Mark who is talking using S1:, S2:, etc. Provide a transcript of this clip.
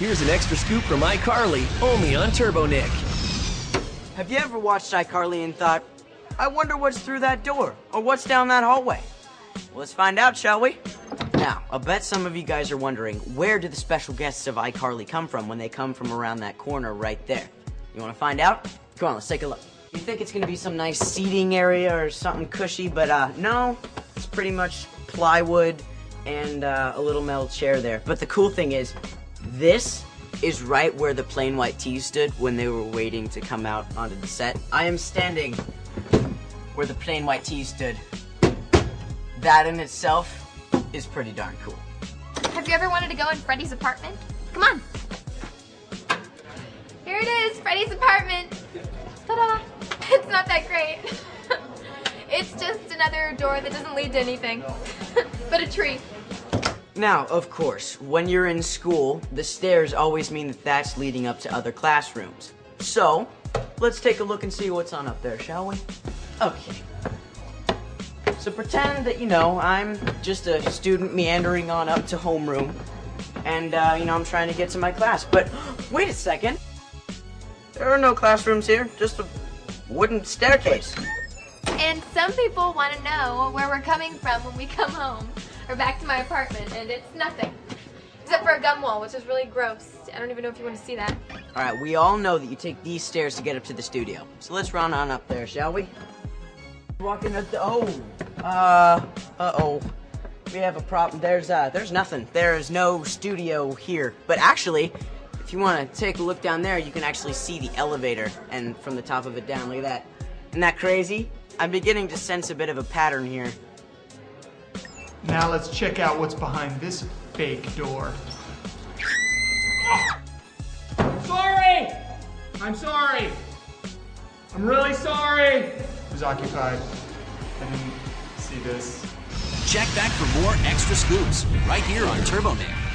S1: Here's an extra scoop from iCarly, only on TurboNick.
S2: Have you ever watched iCarly and thought, I wonder what's through that door, or what's down that hallway? Well, let's find out, shall we? Now, I'll bet some of you guys are wondering, where do the special guests of iCarly come from when they come from around that corner right there? You want to find out? Come on, let's take a look. You think it's going to be some nice seating area or something cushy, but uh, no, it's pretty much plywood and uh, a little metal chair there. But the cool thing is, this is right where the Plain White T's stood when they were waiting to come out onto the set. I am standing where the Plain White T's stood. That in itself is pretty darn cool.
S3: Have you ever wanted to go in Freddie's apartment? Come on. Here it is, Freddie's apartment. Ta-da! It's not that great. it's just another door that doesn't lead to anything. but a tree.
S2: Now, of course, when you're in school, the stairs always mean that that's leading up to other classrooms. So, let's take a look and see what's on up there, shall we? Okay. So pretend that, you know, I'm just a student meandering on up to homeroom. And, uh, you know, I'm trying to get to my class. But, wait a second. There are no classrooms here, just a wooden staircase.
S3: And some people want to know where we're coming from when we come home or back to my apartment, and it's nothing. Except for a gum wall, which is really gross. I don't even know if you want to see that.
S2: Alright, we all know that you take these stairs to get up to the studio. So let's run on up there, shall we? Walking up the oh. Uh uh-oh. We have a problem. There's uh there's nothing. There is no studio here. But actually, if you want to take a look down there, you can actually see the elevator and from the top of it down. Look at that. Isn't that crazy? I'm beginning to sense a bit of a pattern here.
S4: Now let's check out what's behind this fake door. Sorry! I'm sorry! I'm really sorry! It was occupied. I didn't see this.
S5: Check back for more extra scoops right here on TurboNick.